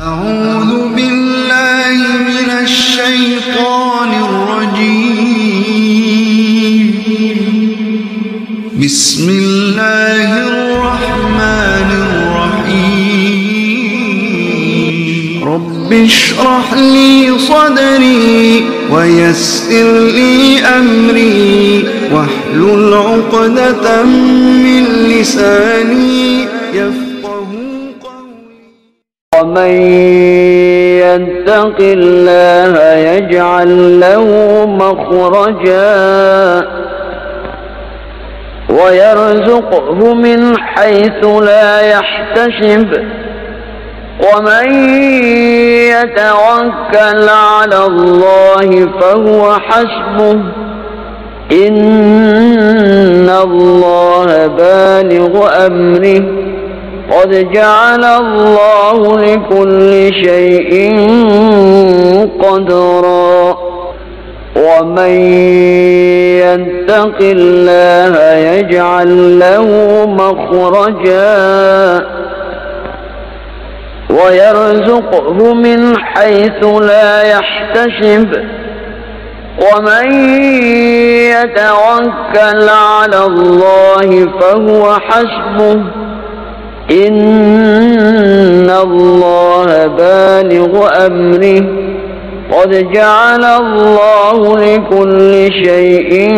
أعوذ بالله من الشيطان الرجيم. بسم الله الرحمن الرحيم. رب اشرح لي صدري ويسر لي أمري. واحلل عقدة من لساني يفقه ومن يتق الله يجعل له مخرجا ويرزقه من حيث لا يحتسب. ومن يتوكل على الله فهو حسبه. إن الله بالغ أمره. قد جعل الله لكل شيء قدرا. ومن يتق الله يجعل له مخرجا. ويرزقه من حيث لا يحتسب. ومن يتوكل على الله فهو حسبه. إن الله بالغ أمره قد جعل الله لكل شيء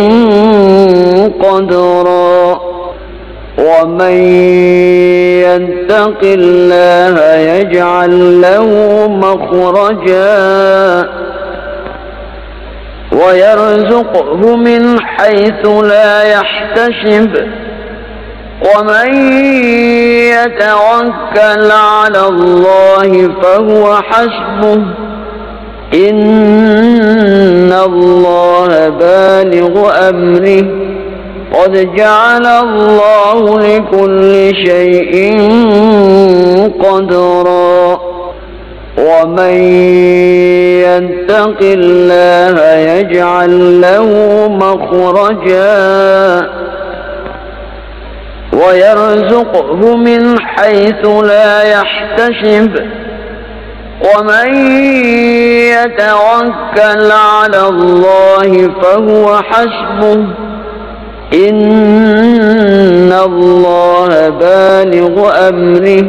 قدرا ومن يتق الله يجعل له مخرجا ويرزقه من حيث لا يحتسب ومن يتوكل على الله فهو حسبه. إن الله بالغ أمره. قد جعل الله لكل شيء قدرا. ومن يتق الله يجعل له مخرجا. ويرزقه من حيث لا يحتسب. ومن يتوكل على الله فهو حسبه. إن الله بالغ أمره.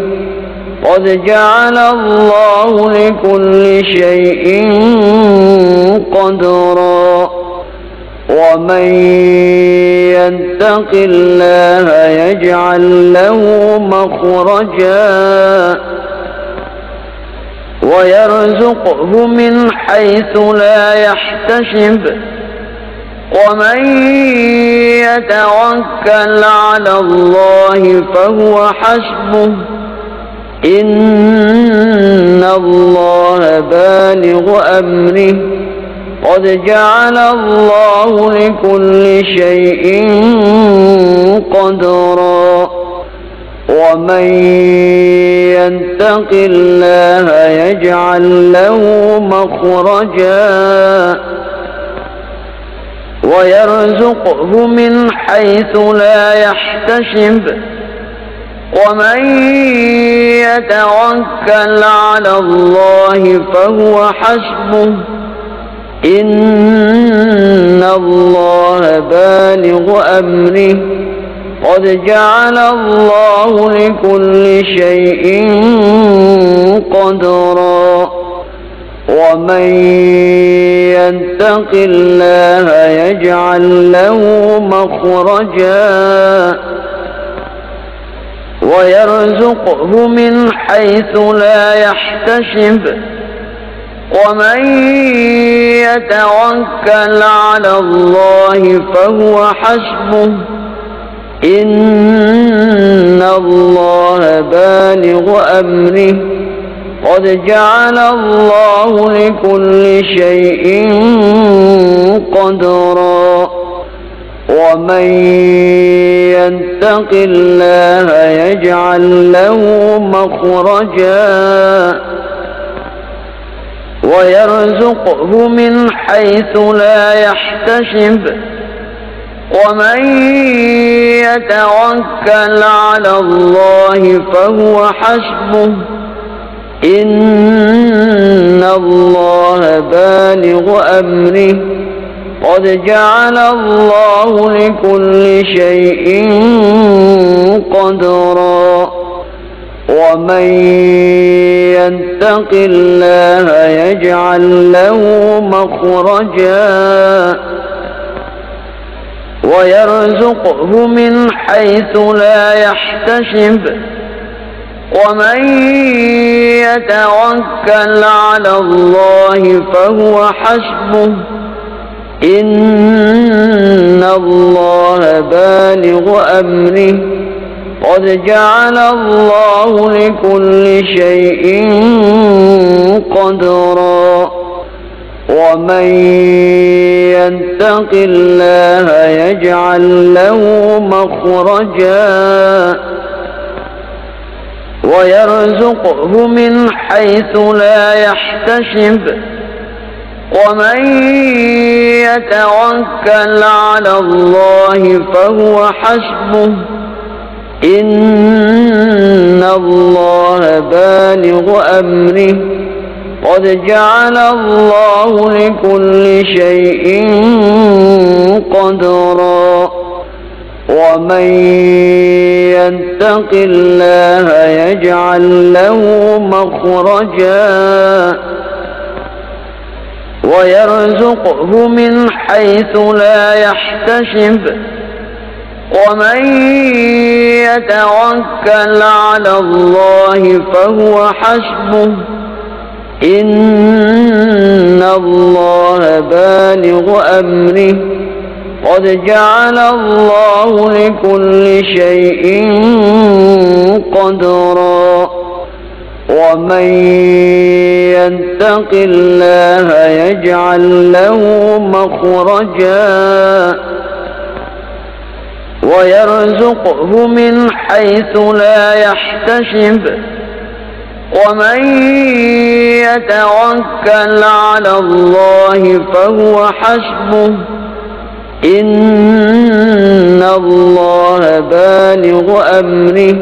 قد جعل الله لكل شيء قدرا. ومن يتق الله يجعل له مخرجا ويرزقه من حيث لا يحتسب. ومن يتوكل على الله فهو حسبه. إن الله بالغ أمره. قد جعل الله لكل شيء قدرا. ومن يتق الله يجعل له مخرجا. ويرزقه من حيث لا يحتسب. ومن يتوكل على الله فهو حسبه. إن الله بالغ أمره. قد جعل الله لكل شيء قدرا. ومن يتق الله يجعل له مخرجا. ويرزقه من حيث لا يحتسب. ومن يتوكل على الله فهو حسبه. إن الله بالغ أمره. قد جعل الله لكل شيء قدرا. ومن يتق الله يجعل له مخرجا. ويرزقه من حيث لا يحتسب. ومن يتوكل على الله فهو حسبه. إن الله بالغ أمره. قد جعل الله لكل شيء قدرا. ومن يتق الله يجعل له مخرجا ويرزقه من حيث لا يحتسب ومن يتوكل على الله فهو حسبه إن الله بالغ أمره قد جعل الله لكل شيء قدرا. ومن يتق الله يجعل له مخرجا. ويرزقه من حيث لا يحتسب. ومن يتوكل على الله فهو حسبه. إن الله بالغ أمره قد جعل الله لكل شيء قدرا ومن يتق الله يجعل له مخرجا ويرزقه من حيث لا يحتسب ومن يتوكل على الله فهو حسبه. إن الله بالغ أمره. قد جعل الله لكل شيء قدرا. ومن يتق الله يجعل له مخرجا. ويرزقه من حيث لا يحتسب. ومن يتوكل على الله فهو حسبه. إن الله بالغ أمره.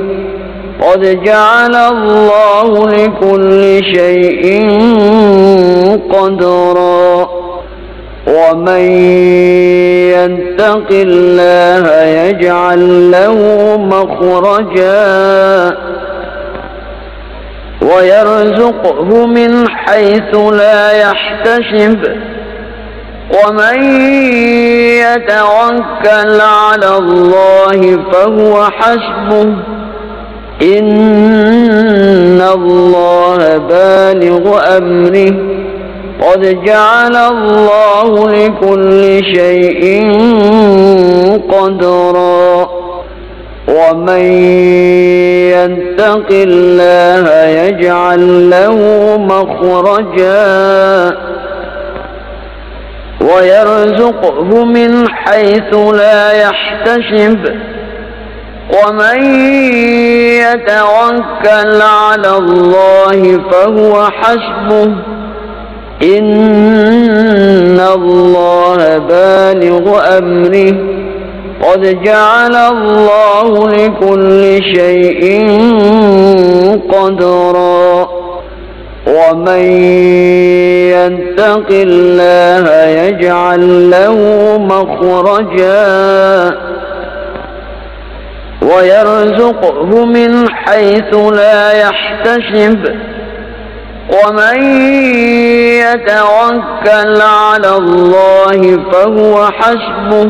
قد جعل الله لكل شيء قدرا. ومن يتق الله يجعل له مخرجا ويرزقه من حيث لا يحتسب. ومن يتوكل على الله فهو حسبه. إن الله بالغ أمره. قد جعل الله لكل شيء قدرا. ومن يتق الله يجعل له مخرجا. ويرزقه من حيث لا يحتسب. ومن يتوكل على الله فهو حسبه. إن الله بالغ أمره قد جعل الله لكل شيء قدرا ومن يتق الله يجعل له مخرجا ويرزقه من حيث لا يحتسب ومن يتوكل على الله فهو حسبه.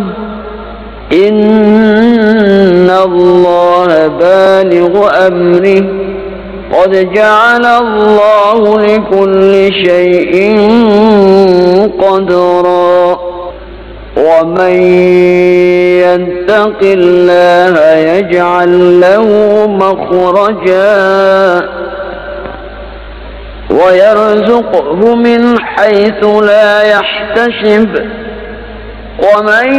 إن الله بالغ أمره. قد جعل الله لكل شيء قدرا. ومن يتق الله يجعل له مخرجا. ويرزقه من حيث لا يحتسب ومن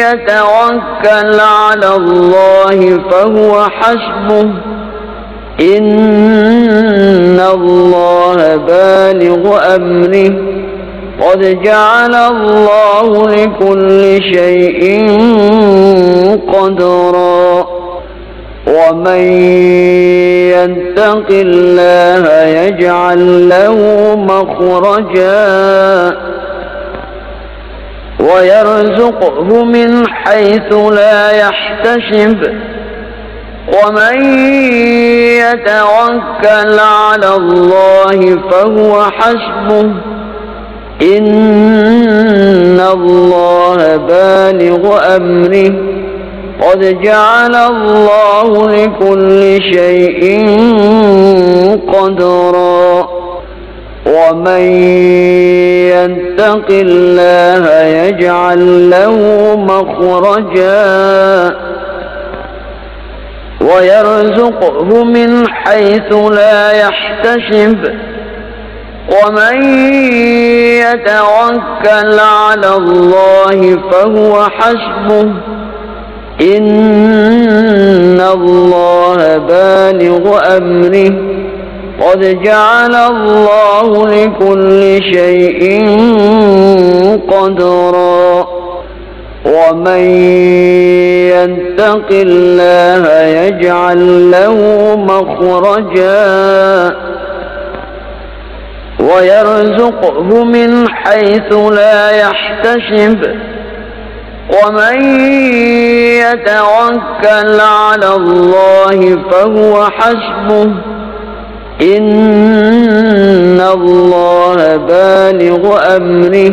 يتوكل على الله فهو حسبه إن الله بالغ أمره قد جعل الله لكل شيء قدرا ومن يتق الله يجعل له مخرجا ويرزقه من حيث لا يحتسب. ومن يتوكل على الله فهو حسبه. إن الله بالغ أمره. قد جعل الله لكل شيء قدرا. ومن يتق الله يجعل له مخرجا. ويرزقه من حيث لا يحتسب. ومن يتوكل على الله فهو حسبه. إن الله بالغ أمره قد جعل الله لكل شيء قدرا ومن يتق الله يجعل له مخرجا ويرزقه من حيث لا يحتسب ومن يتوكل على الله فهو حسبه. إن الله بالغ أمره.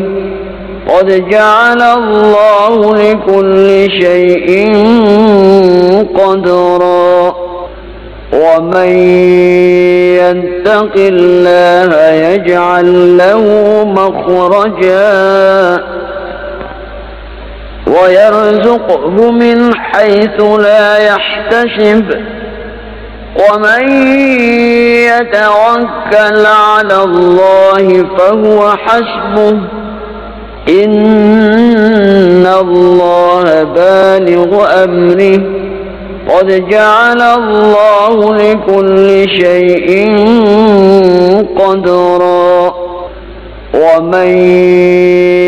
قد جعل الله لكل شيء قدرا. ومن يتق الله يجعل له مخرجا. ويرزقه من حيث لا يحتسب. ومن يتوكل على الله فهو حسبه. إن الله بالغ أمره. قد جعل الله لكل شيء قدرا. ومن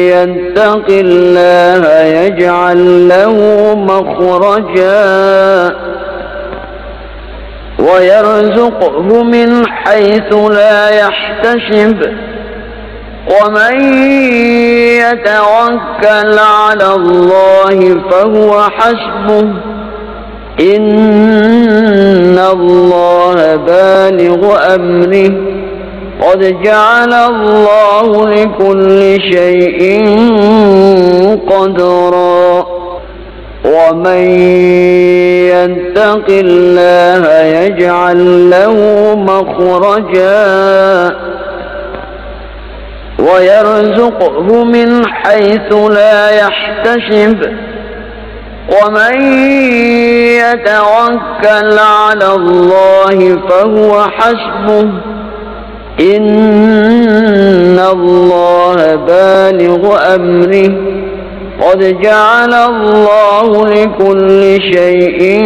يتق الله يجعل له مخرجا ويرزقه من حيث لا يحتسب ومن يتوكل على الله فهو حسبه إن الله بالغ أمره قد جعل الله لكل شيء قدرا. ومن يتق الله يجعل له مخرجا. ويرزقه من حيث لا يحتسب. ومن يتوكل على الله فهو حسبه. إن الله بالغ أمره قد جعل الله لكل شيء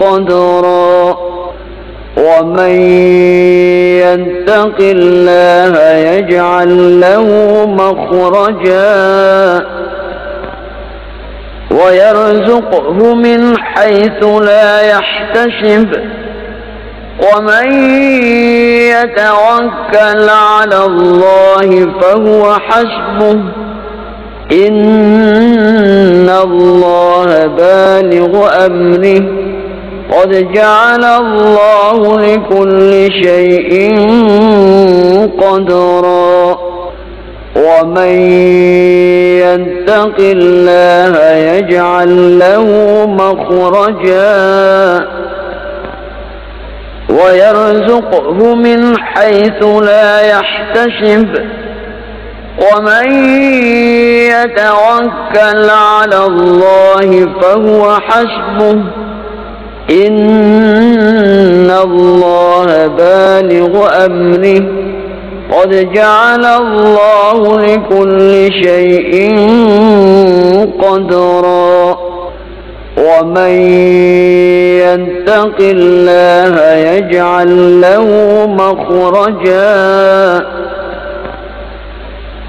قدرا ومن يتق الله يجعل له مخرجا ويرزقه من حيث لا يحتسب ومن يتوكل على الله فهو حسبه. إن الله بالغ أمره. قد جعل الله لكل شيء قدرا. ومن يتق الله يجعل له مخرجا. ويرزقه من حيث لا يحتسب. ومن يتوكل على الله فهو حسبه. إن الله بالغ أمره. قد جعل الله لكل شيء قدرا. ومن يتق الله يجعل له مخرجا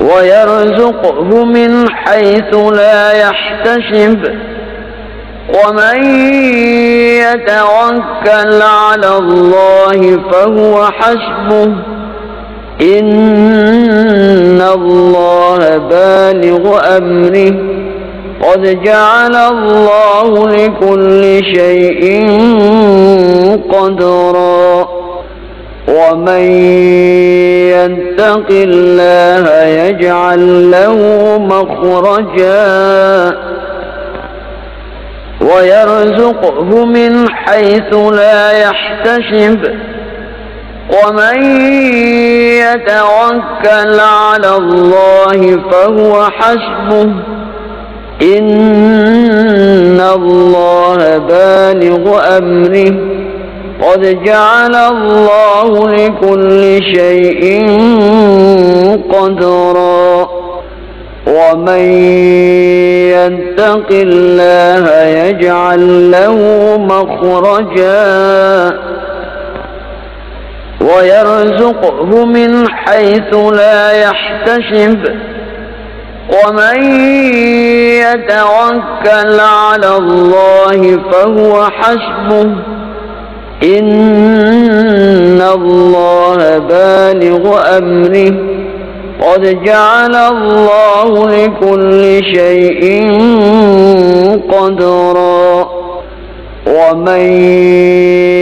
ويرزقه من حيث لا يحتسب. ومن يتوكل على الله فهو حسبه. إن الله بالغ أمره. قد جعل الله لكل شيء قدرا. ومن يتق الله يجعل له مخرجا. ويرزقه من حيث لا يحتسب. ومن يتوكل على الله فهو حسبه. إن الله بالغ أمره. قد جعل الله لكل شيء قدرا. ومن يتق الله يجعل له مخرجا. ويرزقه من حيث لا يحتسب. ومن يتوكل على الله فهو حسبه. إن الله بالغ أمره. قد جعل الله لكل شيء قدرا. ومن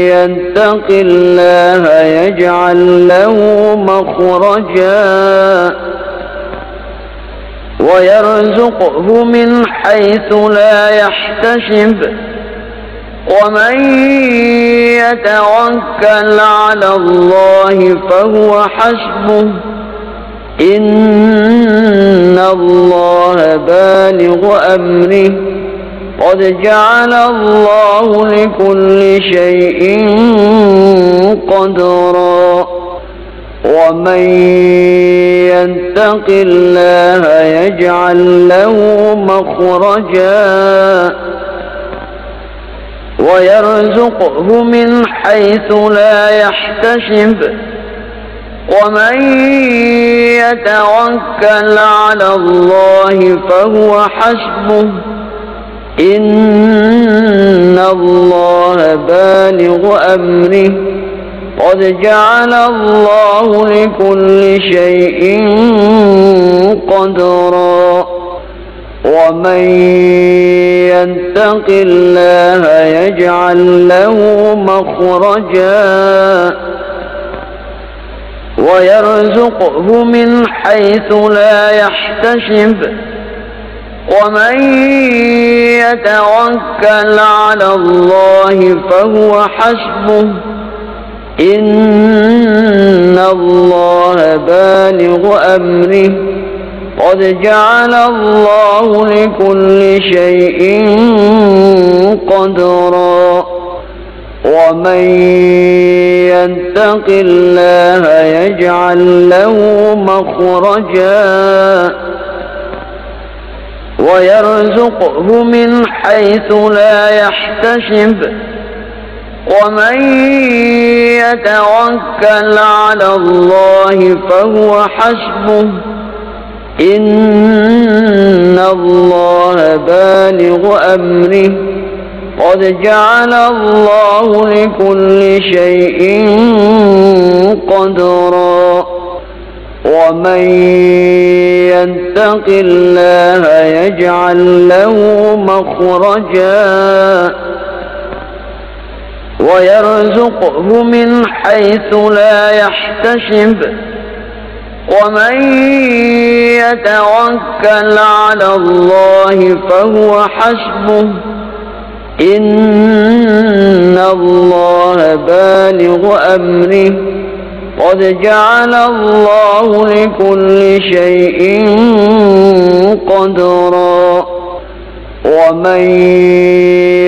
يتق الله يجعل له مخرجا. ويرزقه من حيث لا يحتسب. ومن يتوكل على الله فهو حسبه. إن الله بالغ أمره. قد جعل الله لكل شيء قدرا. ومن يتق الله يجعل له مخرجا ويرزقه من حيث لا يحتسب. ومن يتوكل على الله فهو حسبه. إن الله بالغ أمره. قد جعل الله لكل شيء قدرا. ومن يتق الله يجعل له مخرجا. ويرزقه من حيث لا يحتسب. ومن يتوكل على الله فهو حسبه. إن الله بالغ أمره قد جعل الله لكل شيء قدرا ومن يتق الله يجعل له مخرجا ويرزقه من حيث لا يحتسب ومن يتوكل على الله فهو حسبه. إن الله بالغ أمره. قد جعل الله لكل شيء قدرا. ومن يتق الله يجعل له مخرجا. ويرزقه من حيث لا يحتسب ومن يتوكل على الله فهو حسبه إن الله بالغ أمره قد جعل الله لكل شيء قدرا ومن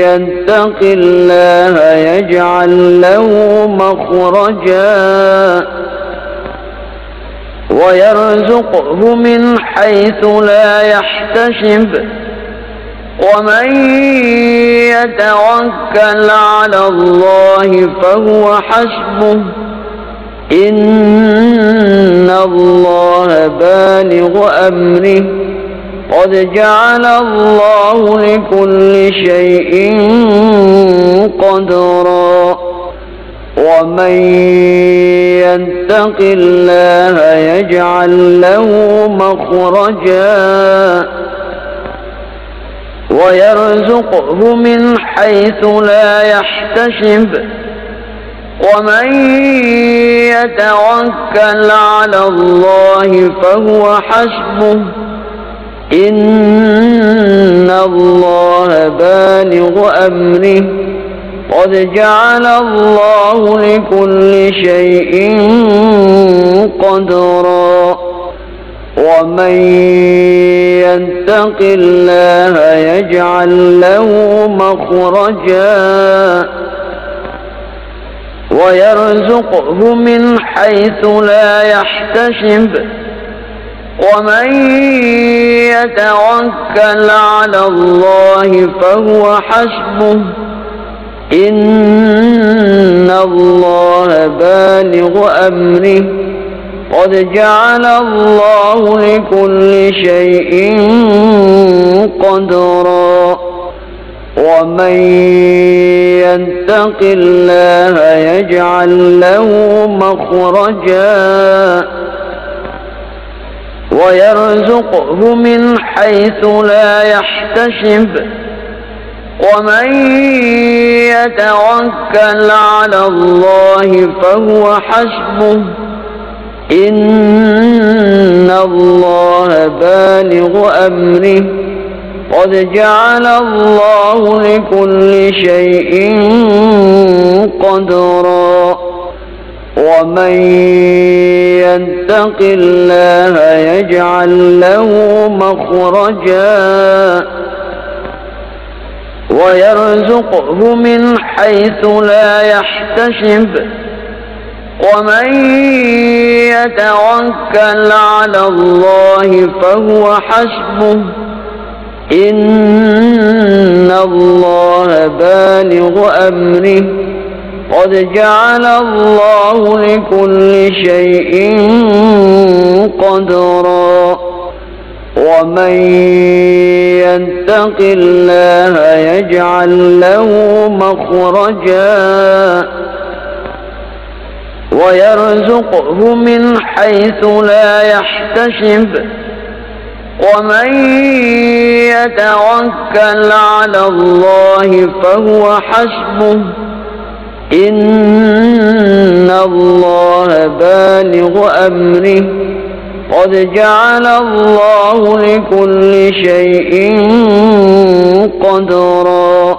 يتق الله يجعل له مخرجا ويرزقه من حيث لا يحتسب. ومن يتوكل على الله فهو حسبه. إن الله بالغ أمره. قد جعل الله لكل شيء قدرا. ومن يتق الله يجعل له مخرجا. ويرزقه من حيث لا يحتسب. ومن يتوكل على الله فهو حسبه. إن الله بالغ أمره قد جعل الله لكل شيء قدرا ومن يتق الله يجعل له مخرجا ويرزقه من حيث لا يحتسب ومن يتوكل على الله فهو حسبه. إن الله بالغ أمره. قد جعل الله لكل شيء قدرا. ومن يتق الله يجعل له مخرجا. ويرزقه من حيث لا يحتسب. ومن يتوكل على الله فهو حسبه. إن الله بالغ أمره. قد جعل الله لكل شيء قدرا. ومن يتق الله يجعل له مخرجا ويرزقه من حيث لا يحتسب. ومن يتوكل على الله فهو حسبه. إن الله بالغ أمره. قد جعل الله لكل شيء قدرا. ومن يتق الله يجعل له مخرجا. ويرزقه من حيث لا يحتسب. ومن يتوكل على الله فهو حسبه. إن الله بالغ أمره. قد جعل الله لكل شيء قدرا.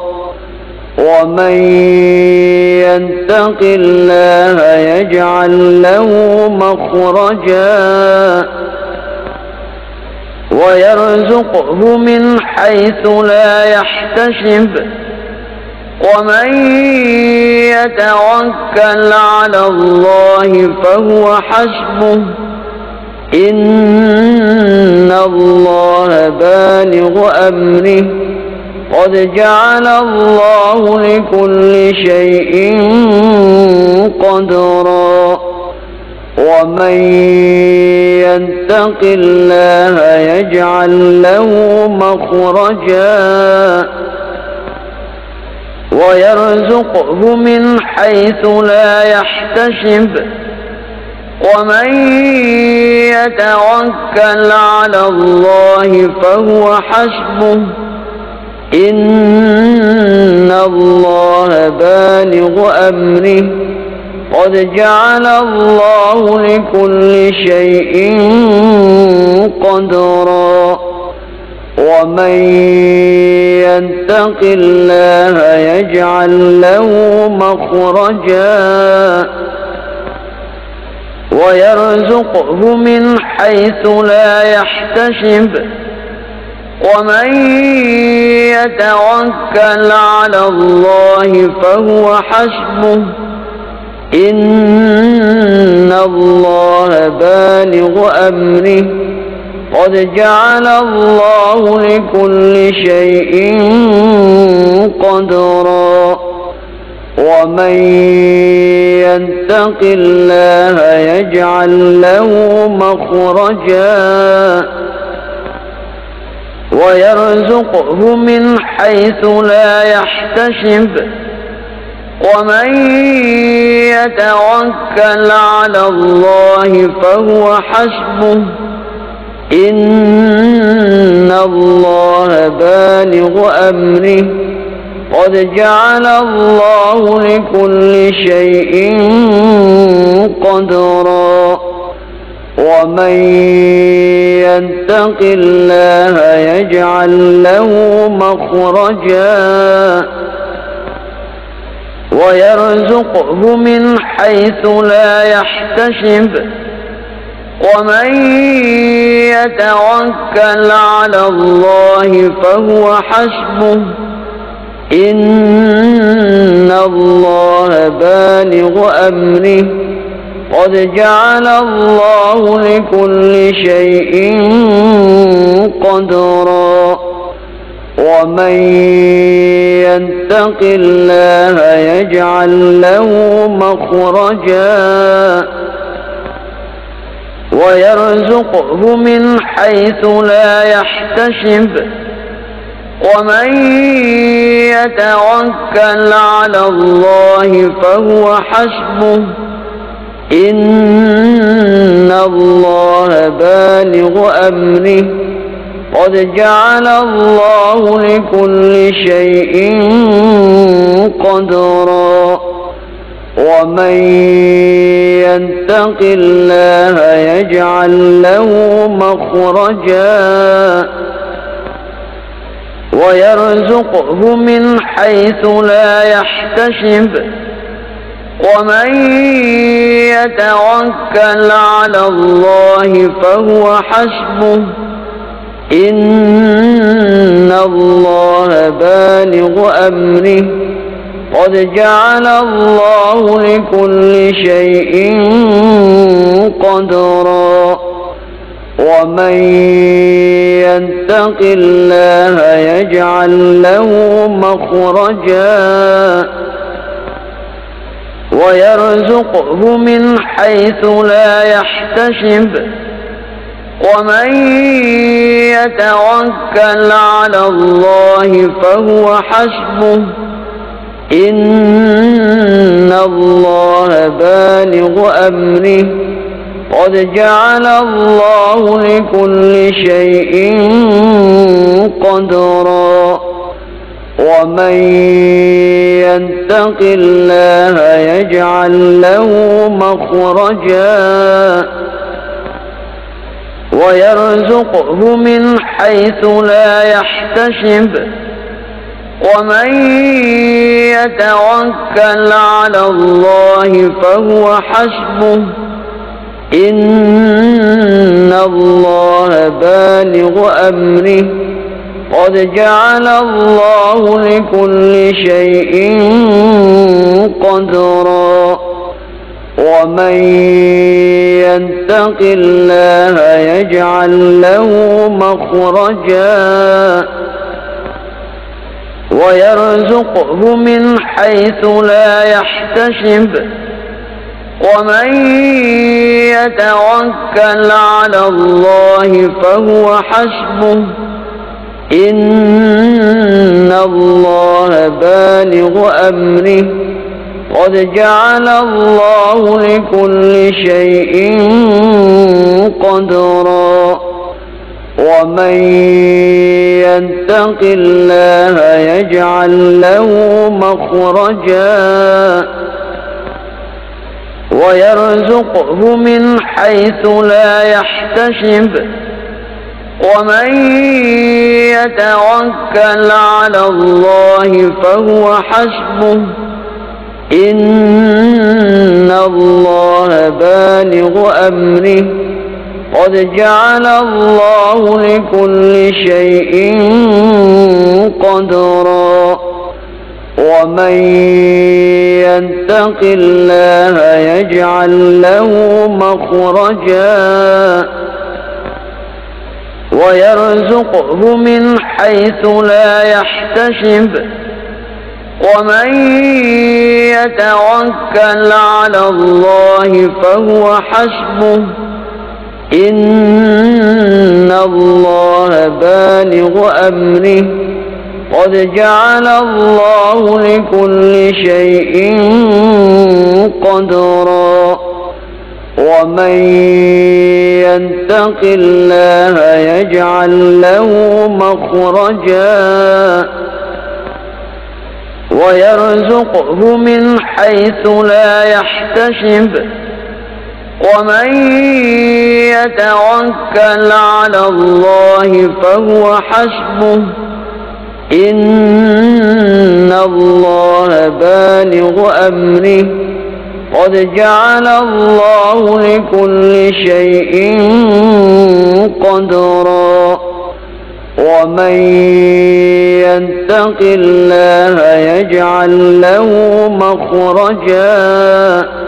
ومن يتق الله يجعل له مخرجا. ويرزقه من حيث لا يحتسب. ومن يتوكل على الله فهو حسبه. إن الله بالغ أمره. قد جعل الله لكل شيء قدرا. ومن يتق الله يجعل له مخرجا. ويرزقه من حيث لا يحتسب ومن يتوكل على الله فهو حسبه إن الله بالغ أمره قد جعل الله لكل شيء قدرا ومن يتق الله يجعل له مخرجا ويرزقه من حيث لا يحتسب ومن يتوكل على الله فهو حسبه إن الله بالغ أمره قد جعل الله لكل شيء قدرا. ومن يتق الله يجعل له مخرجا. ويرزقه من حيث لا يحتسب. ومن يتوكل على الله فهو حسبه. إن الله بالغ أمره. قد جعل الله لكل شيء قدرا. ومن يتق الله يجعل له مخرجا. ويرزقه من حيث لا يحتسب. ومن يتوكل على الله فهو حسبه. إن الله بالغ أمره. قد جعل الله لكل شيء قدرا. ومن يتق الله يجعل له مخرجا. ويرزقه من حيث لا يحتسب. ومن يتوكل على الله فهو حسبه. إن الله بالغ أمره. قد جعل الله لكل شيء قدرا. ومن يتق الله يجعل له مخرجا ويرزقه من حيث لا يحتسب. ومن يتوكل على الله فهو حسبه. إن الله بالغ أمره. قد جعل الله لكل شيء قدرا. ومن يتق الله يجعل له مخرجا. ويرزقه من حيث لا يحتسب. ومن يتوكل على الله فهو حسبه. إن الله بالغ أمره قد جعل الله لكل شيء قدرا ومن يتق الله يجعل له مخرجا ويرزقه من حيث لا يحتسب ومن يتوكل على الله فهو حسبه. إن الله بالغ أمره. قد جعل الله لكل شيء قدرا. ومن يتق الله يجعل له مخرجا. ويرزقه من حيث لا يحتسب. ومن يتوكل على الله فهو حسبه. إن الله بالغ أمره. قد جعل الله لكل شيء قدرا. ومن يتق الله يجعل له مخرجا ويرزقه من حيث لا يحتسب. ومن يتوكل على الله فهو حسبه. إن الله بالغ أمره. قد جعل الله لكل شيء قدرا. ومن يتق الله يجعل له مخرجا. ويرزقه من حيث لا يحتسب. ومن يتوكل على الله فهو حسبه. إن الله بالغ أمره قد جعل الله لكل شيء قدرا ومن يتق الله يجعل له مخرجا ويرزقه من حيث لا يحتسب ومن يتوكل على الله فهو حسبه. إن الله بالغ أمره. قد جعل الله لكل شيء قدرا. ومن يتق الله يجعل له مخرجا.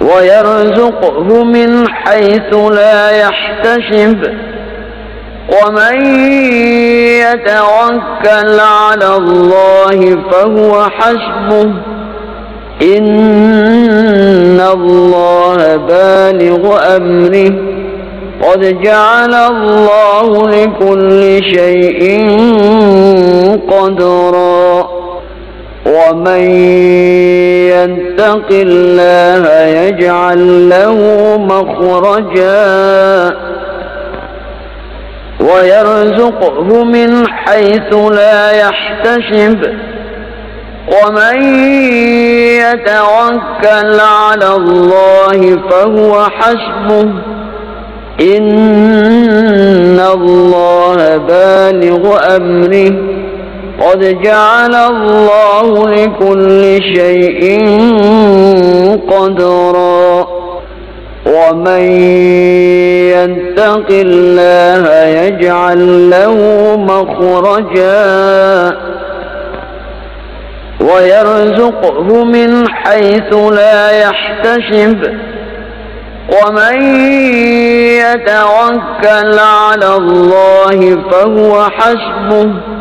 ويرزقه من حيث لا يحتسب. ومن يتوكل على الله فهو حسبه. إن الله بالغ أمره. قد جعل الله لكل شيء قدرا. ومن يتق الله يجعل له مخرجا ويرزقه من حيث لا يحتسب ومن يتوكل على الله فهو حسبه إن الله بالغ أمره قد جعل الله لكل شيء قدرا. ومن يتق الله يجعل له مخرجا. ويرزقه من حيث لا يحتسب. ومن يتوكل على الله فهو حسبه.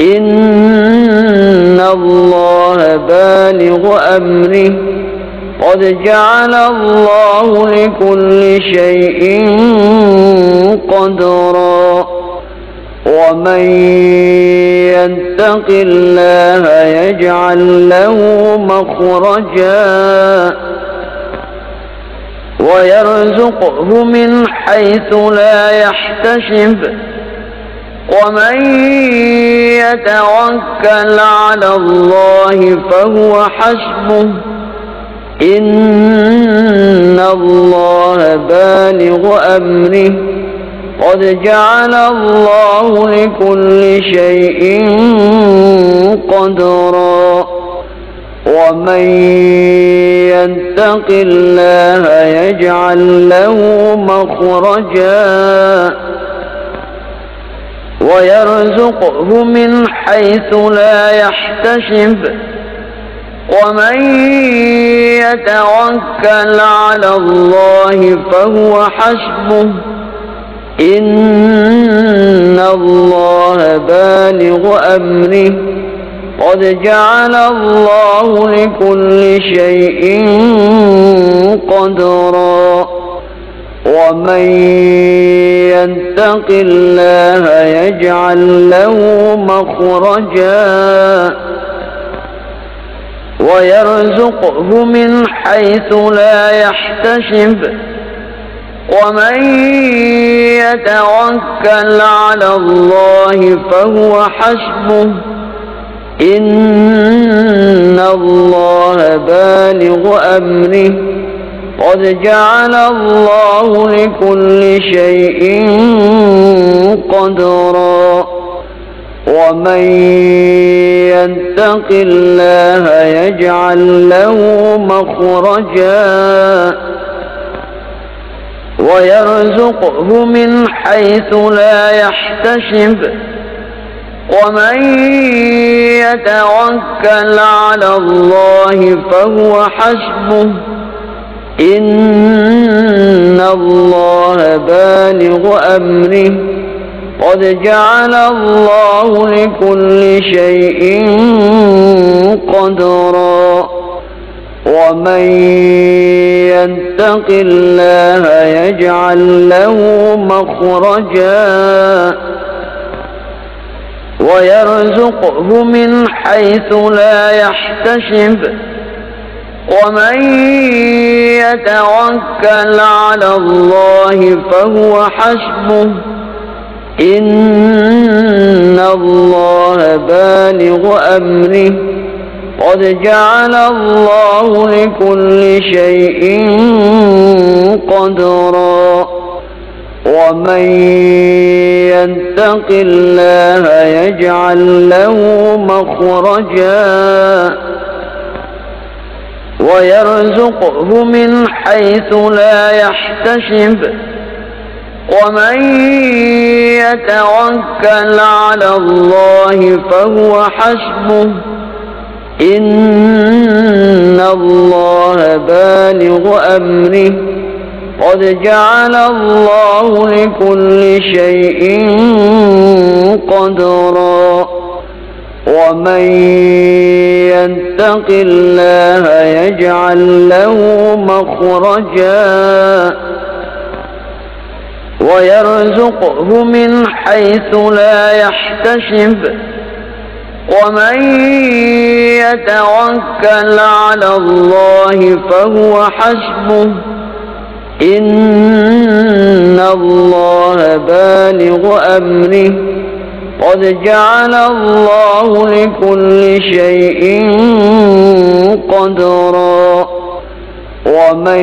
إن الله بالغ أمره. قد جعل الله لكل شيء قدرا. ومن يتق الله يجعل له مخرجا. ويرزقه من حيث لا يحتسب. ومن يتوكل على الله فهو حسبه. إن الله بالغ أمره. قد جعل الله لكل شيء قدرا. ومن يتق الله يجعل له مخرجا. ويرزقه من حيث لا يحتسب. ومن يتوكل على الله فهو حسبه. إن الله بالغ أمره. قد جعل الله لكل شيء قدرا. ومن يتق الله يجعل له مخرجا ويرزقه من حيث لا يحتسب ومن يتوكل على الله فهو حسبه إن الله بالغ أمره قد جعل الله لكل شيء قدرا. ومن يتق الله يجعل له مخرجا. ويرزقه من حيث لا يحتسب. ومن يتوكل على الله فهو حسبه. إن الله بالغ أمره قد جعل الله لكل شيء قدرا ومن يتق الله يجعل له مخرجا ويرزقه من حيث لا يحتسب ومن يتوكل على الله فهو حسبه. إن الله بالغ أمره. قد جعل الله لكل شيء قدرا. ومن يتق الله يجعل له مخرجا. ويرزقه من حيث لا يحتسب. ومن يتوكل على الله فهو حسبه. إن الله بالغ أمره. قد جعل الله لكل شيء قدرا. ومن يتق الله يجعل له مخرجا ويرزقه من حيث لا يحتسب ومن يتوكل على الله فهو حسبه إن الله بالغ أمره قد جعل الله لكل شيء قدرا. ومن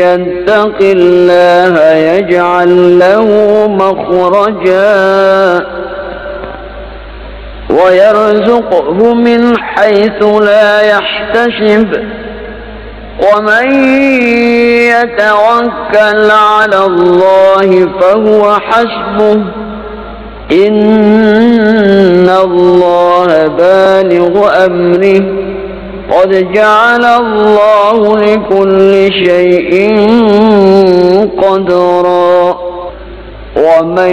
يتق الله يجعل له مخرجا. ويرزقه من حيث لا يحتسب. ومن يتوكل على الله فهو حسبه. إن الله بالغ أمره. قد جعل الله لكل شيء قدرا. ومن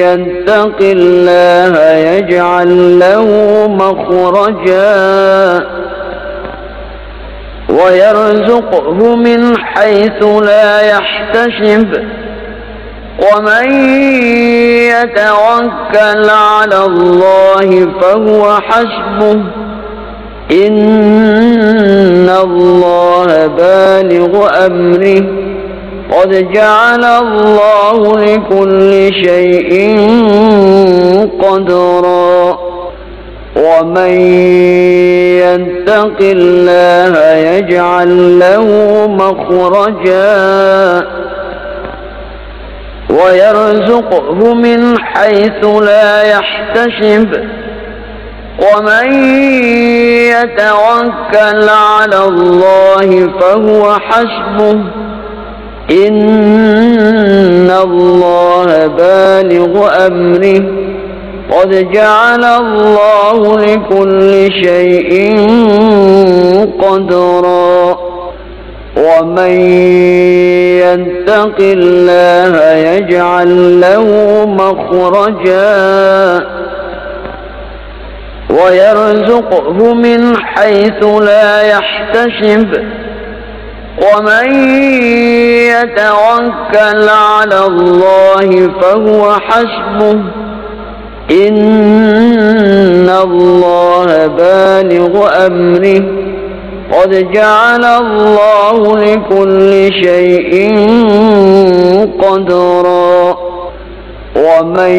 يتق الله يجعل له مخرجا. ويرزقه من حيث لا يحتسب. ومن يتوكل على الله فهو حسبه. إن الله بالغ أمره. قد جعل الله لكل شيء قدرا. ومن يتق الله يجعل له مخرجا. ويرزقه من حيث لا يحتسب. ومن يتوكل على الله فهو حسبه. إن الله بالغ أمره. قد جعل الله لكل شيء قدرا. ومن يتق الله يجعل له مخرجا ويرزقه من حيث لا يحتسب ومن يتوكل على الله فهو حسبه إن الله بالغ أمره قد جعل الله لكل شيء قدرا. ومن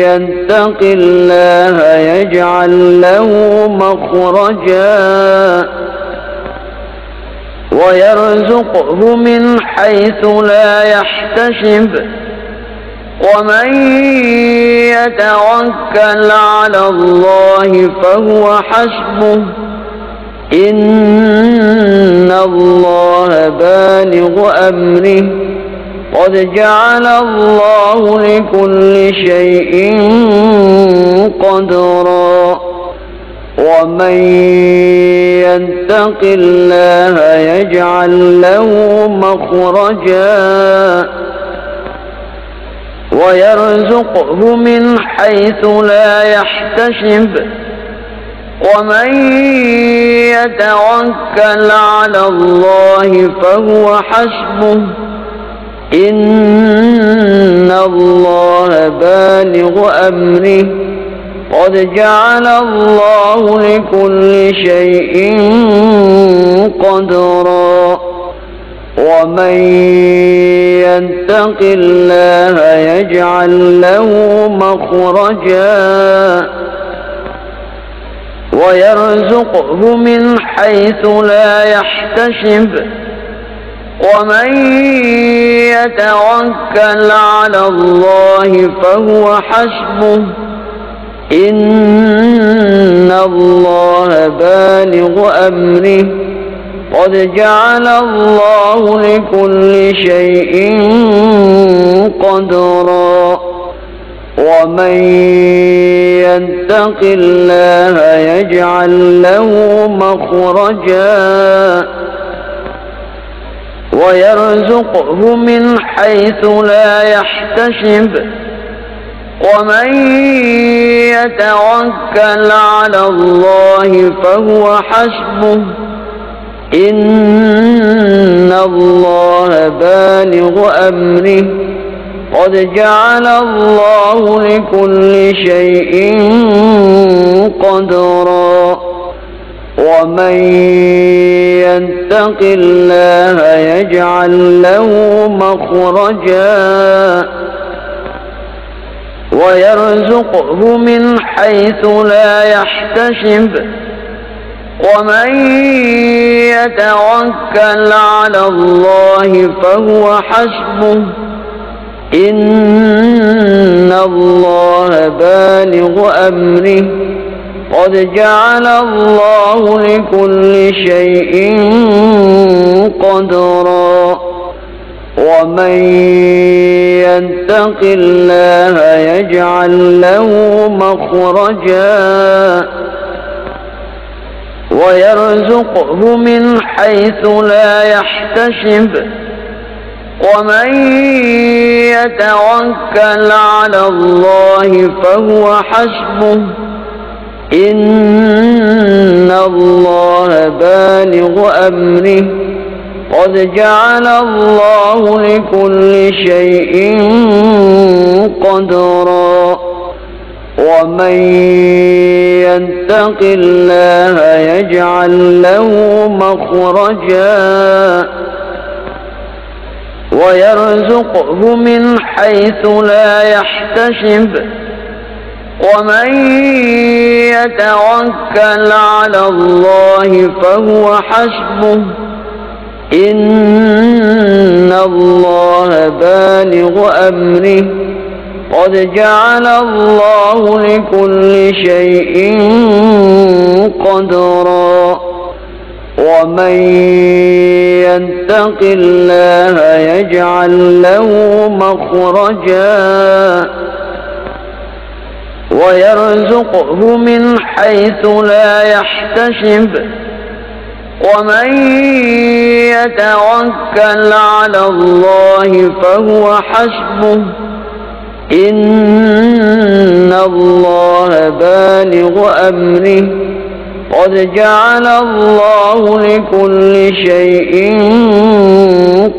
يتق الله يجعل له مخرجا. ويرزقه من حيث لا يحتسب. ومن يتوكل على الله فهو حسبه. إن الله بالغ أمره قد جعل الله لكل شيء قدرا ومن يتق الله يجعل له مخرجا ويرزقه من حيث لا يحتسب ومن يتوكل على الله فهو حسبه. إن الله بالغ أمره. قد جعل الله لكل شيء قدرا. ومن يتق الله يجعل له مخرجا. ويرزقه من حيث لا يحتسب. ومن يتوكل على الله فهو حسبه. إن الله بالغ أمره. قد جعل الله لكل شيء قدرا. ومن يتق الله يجعل له مخرجا ويرزقه من حيث لا يحتسب. ومن يتوكل على الله فهو حسبه. إن الله بالغ أمره. قد جعل الله لكل شيء قدرا. ومن يتق الله يجعل له مخرجا. ويرزقه من حيث لا يحتسب. ومن يتوكل على الله فهو حسبه. إن الله بالغ أمره. قد جعل الله لكل شيء قدرا. ومن يتق الله يجعل له مخرجا. ويرزقه من حيث لا يحتسب. ومن يتوكل على الله فهو حسبه. إن الله بالغ أمره. قد جعل الله لكل شيء قدرا. ومن يتق الله يجعل له مخرجا. ويرزقه من حيث لا يحتسب ومن يتوكل على الله فهو حسبه إن الله بالغ أمره قد جعل الله لكل شيء قدرا ومن يتق الله يجعل له مخرجا ويرزقه من حيث لا يحتسب ومن يتوكل على الله فهو حسبه إن الله بالغ أمره قد جعل الله لكل شيء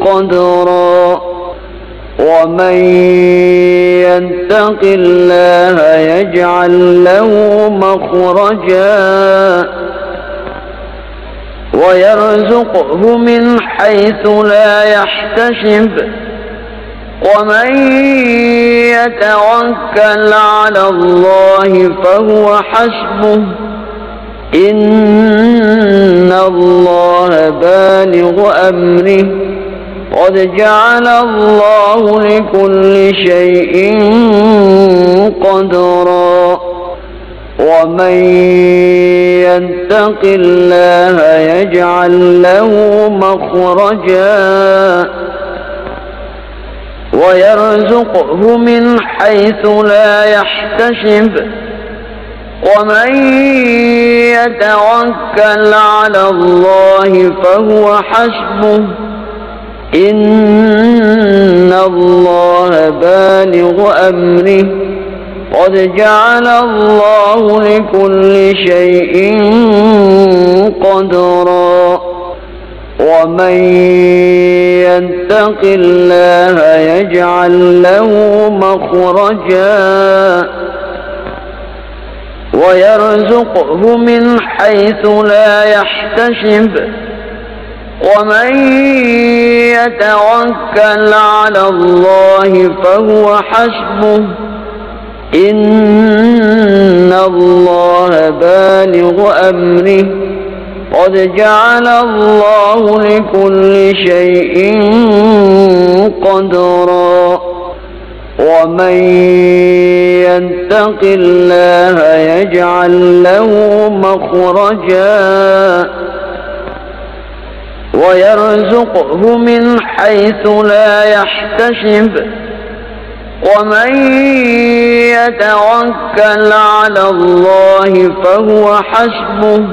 قدرا. ومن يتق الله يجعل له مخرجا. ويرزقه من حيث لا يحتسب. ومن يتوكل على الله فهو حسبه. إن الله بالغ أمره قد جعل الله لكل شيء قدرا ومن يتق الله يجعل له مخرجا ويرزقه من حيث لا يحتسب ومن يتوكل على الله فهو حسبه. إن الله بالغ أمره. قد جعل الله لكل شيء قدرا. ومن يتق الله يجعل له مخرجا. ويرزقه من حيث لا يحتسب. ومن يتوكل على الله فهو حسبه. إن الله بالغ أمره. قد جعل الله لكل شيء قدرا. ومن يتق الله يجعل له مخرجا ويرزقه من حيث لا يحتسب. ومن يتوكل على الله فهو حسبه.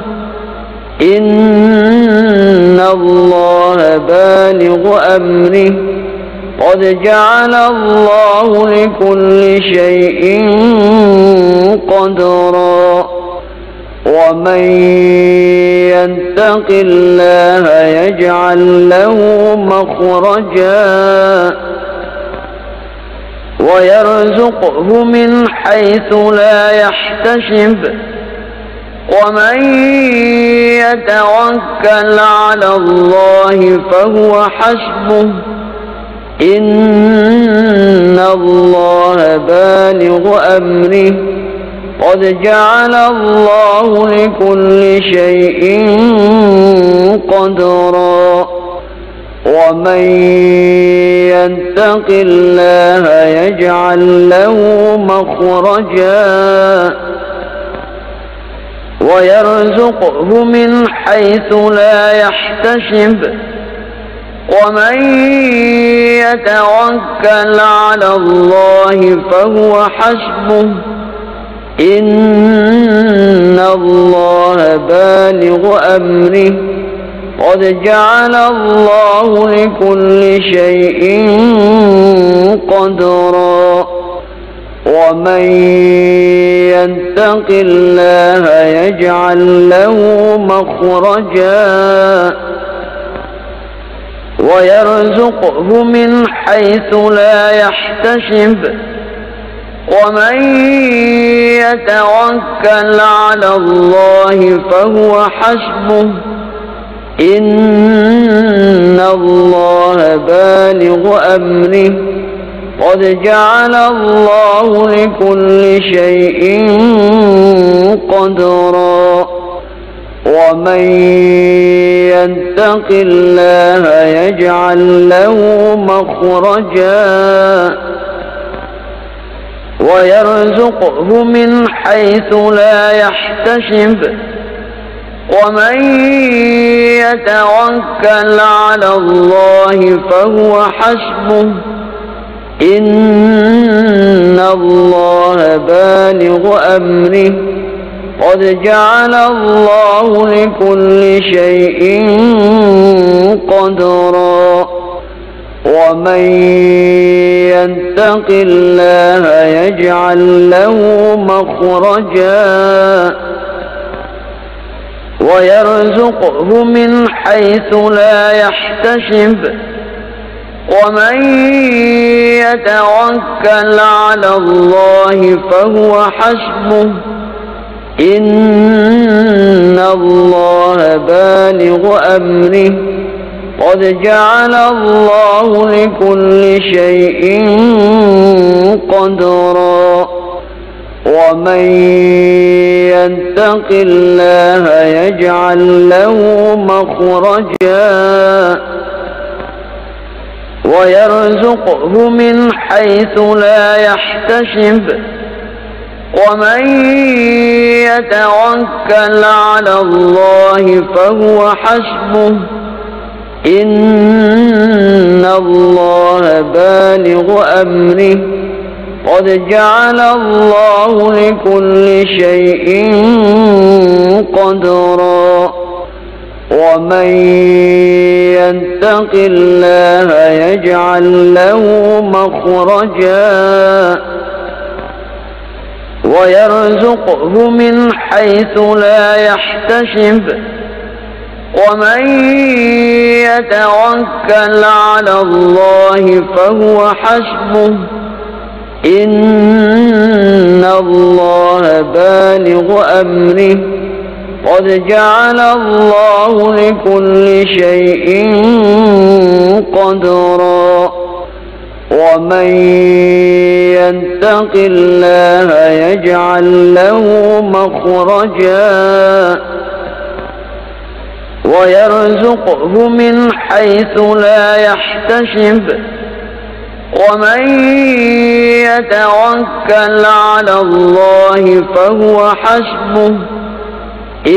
إن الله بالغ أمره. قد جعل الله لكل شيء قدرا. ومن يتق الله يجعل له مخرجا. ويرزقه من حيث لا يحتسب. ومن يتوكل على الله فهو حسبه. إن الله بالغ أمره. قد جعل الله لكل شيء قدرا. ومن يتق الله يجعل له مخرجا. ويرزقه من حيث لا يحتسب. ومن يتوكل على الله فهو حسبه. إن الله بالغ أمره. قد جعل الله لكل شيء قدرا. ومن يتق الله يجعل له مخرجا. ويرزقه من حيث لا يحتسب. ومن يتوكل على الله فهو حسبه. إن الله بالغ أمره. قد جعل الله لكل شيء قدرا. ومن يتق الله يجعل له مخرجا ويرزقه من حيث لا يحتسب. ومن يتوكل على الله فهو حسبه. إن الله بالغ أمره. قد جعل الله لكل شيء قدرا. ومن يتق الله يجعل له مخرجا. ويرزقه من حيث لا يحتسب. ومن يتوكل على الله فهو حسبه. إن الله بالغ أمره. قد جعل الله لكل شيء قدرا. ومن يتق الله يجعل له مخرجا. ويرزقه من حيث لا يحتسب. ومن يتوكل على الله فهو حسبه. إن الله بالغ أمره. قد جعل الله لكل شيء قدرا. ومن يتق الله يجعل له مخرجا. ويرزقه من حيث لا يحتسب. ومن يتوكل على الله فهو حسبه. إن الله بالغ أمره. قد جعل الله لكل شيء قدرا. ومن يتق الله يجعل له مخرجا ويرزقه من حيث لا يحتسب ومن يتوكل على الله فهو حسبه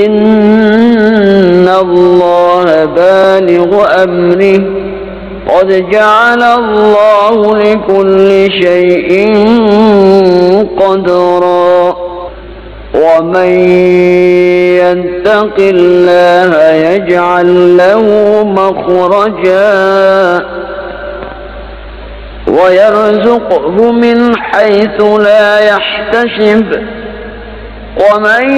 إن الله بالغ أمره قد جعل الله لكل شيء قدرا. ومن يتق الله يجعل له مخرجا. ويرزقه من حيث لا يحتسب. ومن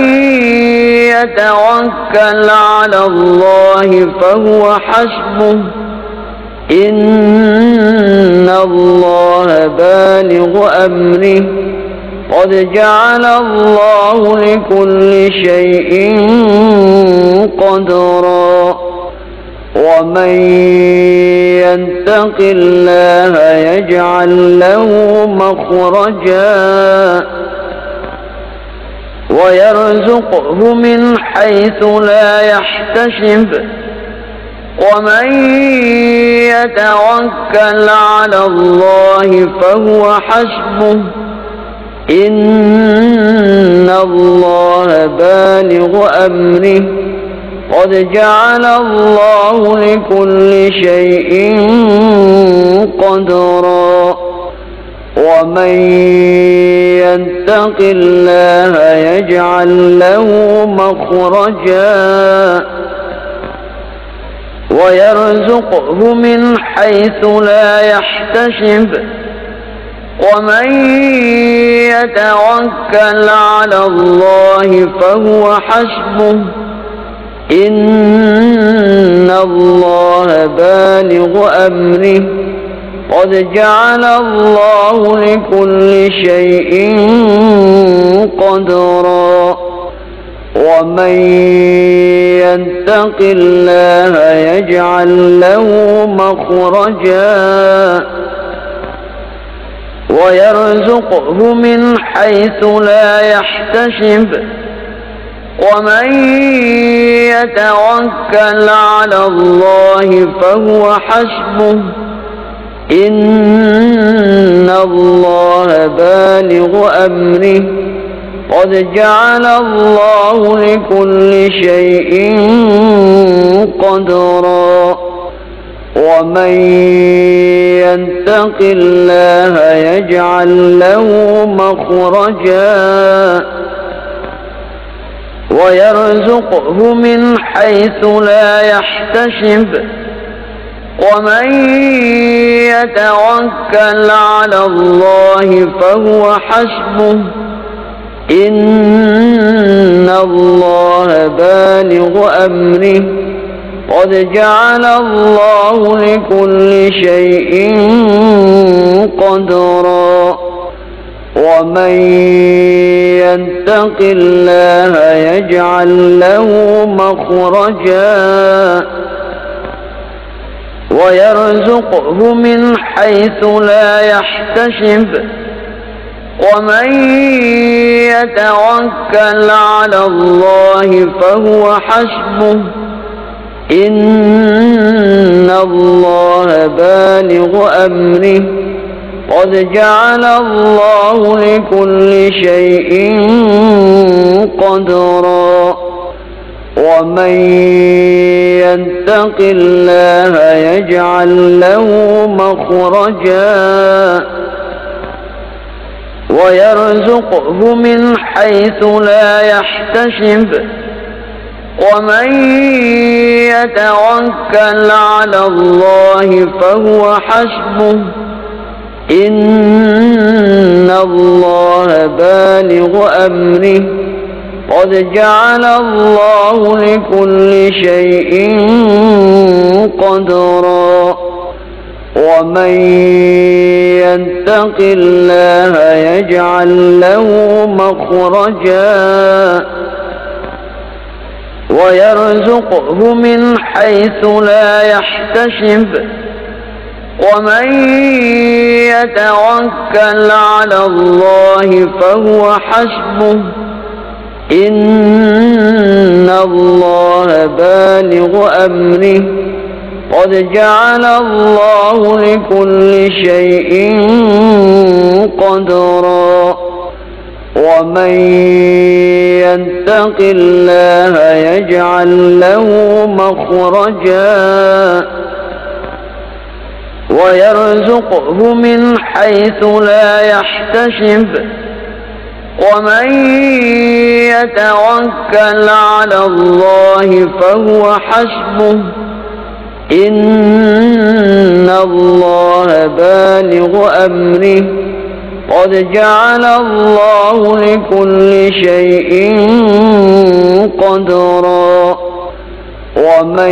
يتوكل على الله فهو حسبه. إن الله بالغ أمره. قد جعل الله لكل شيء قدرا. ومن يتق الله يجعل له مخرجا. ويرزقه من حيث لا يحتسب. ومن يتوكل على الله فهو حسبه. إن الله بالغ أمره. قد جعل الله لكل شيء قدرا. ومن يتق الله يجعل له مخرجا. ويرزقه من حيث لا يحتسب ومن يتوكل على الله فهو حسبه إن الله بالغ أمره قد جعل الله لكل شيء قدرا ومن يتق الله يجعل له مخرجا ويرزقه من حيث لا يحتسب. ومن يتوكل على الله فهو حسبه. إن الله بالغ أمره. قد جعل الله لكل شيء قدرا. ومن يتق الله يجعل له مخرجا ويرزقه من حيث لا يحتسب. ومن يتوكل على الله فهو حسبه. إن الله بالغ أمره. قد جعل الله لكل شيء قدرا. ومن يتق الله يجعل له مخرجا. ويرزقه من حيث لا يحتسب. ومن يتوكل على الله فهو حسبه. إن الله بالغ أمره. قد جعل الله لكل شيء قدرا. ومن يتق الله يجعل له مخرجا. ويرزقه من حيث لا يحتسب ومن يتوكل على الله فهو حسبه إن الله بالغ أمره قد جعل الله لكل شيء قدرا ومن يتق الله يجعل له مخرجا ويرزقه من حيث لا يحتسب. ومن يتوكل على الله فهو حسبه. إن الله بالغ أمره. قد جعل الله لكل شيء قدرا. ومن يتق الله يجعل له مخرجا. ويرزقه من حيث لا يحتسب. ومن يتوكل على الله فهو حسبه. إن الله بالغ أمره. قد جعل الله لكل شيء قدرا. ومن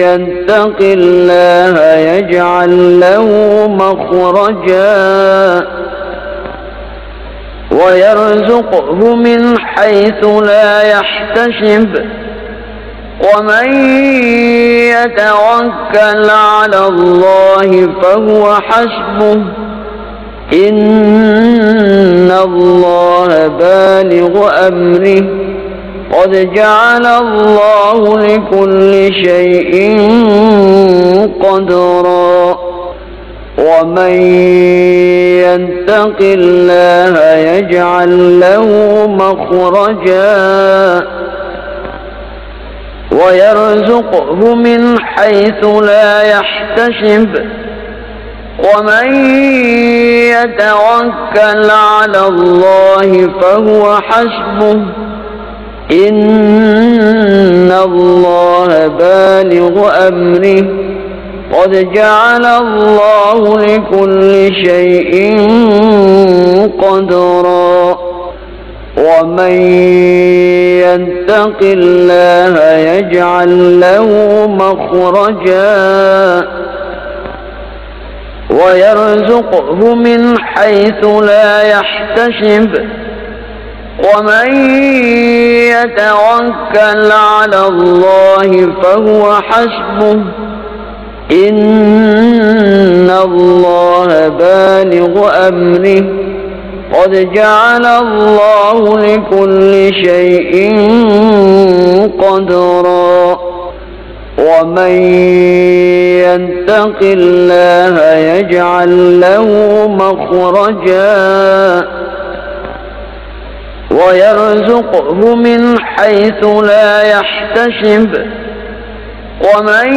يتق الله يجعل له مخرجا. ويرزقه من حيث لا يحتسب. ومن يتوكل على الله فهو حسبه. إن الله بالغ أمره. قد جعل الله لكل شيء قدرا. ومن يتق الله يجعل له مخرجا. ويرزقه من حيث لا يحتسب ومن يتوكل على الله فهو حسبه إن الله بالغ أمره قد جعل الله لكل شيء قدرا ومن يتق الله يجعل له مخرجا ويرزقه من حيث لا يحتسب ومن يتوكل على الله فهو حسبه إن الله بالغ أمره قد جعل الله لكل شيء قدرا. ومن يتق الله يجعل له مخرجا. ويرزقه من حيث لا يحتسب. ومن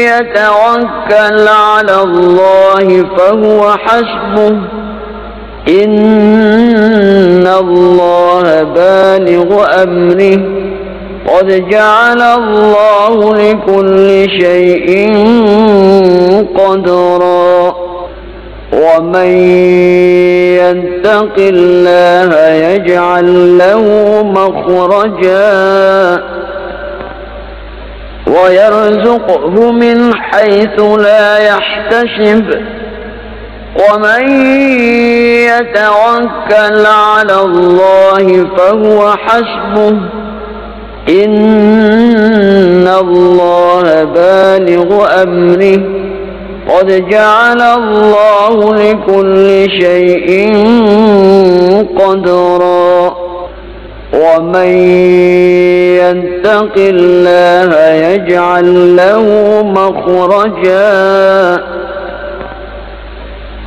يتوكل على الله فهو حسبه. إن الله بالغ أمره قد جعل الله لكل شيء قدرا ومن يتق الله يجعل له مخرجا ويرزقه من حيث لا يحتسب ومن يتوكل على الله فهو حسبه. إن الله بالغ أمره. قد جعل الله لكل شيء قدرا. ومن يتق الله يجعل له مخرجا.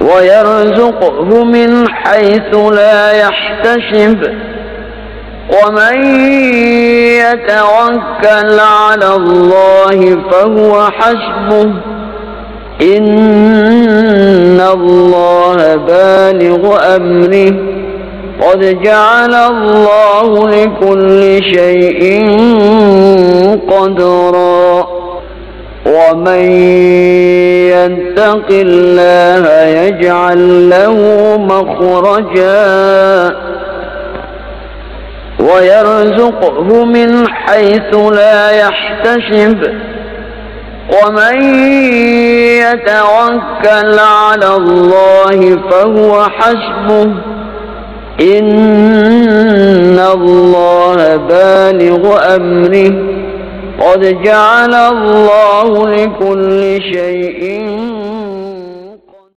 ويرزقه من حيث لا يحتسب. ومن يتوكل على الله فهو حسبه. إن الله بالغ أمره. قد جعل الله لكل شيء قدرا. ومن يتق الله يجعل له مخرجا ويرزقه من حيث لا يحتسب. ومن يتوكل على الله فهو حسبه. إن الله بالغ أمره. قد جعل الله لكل شيء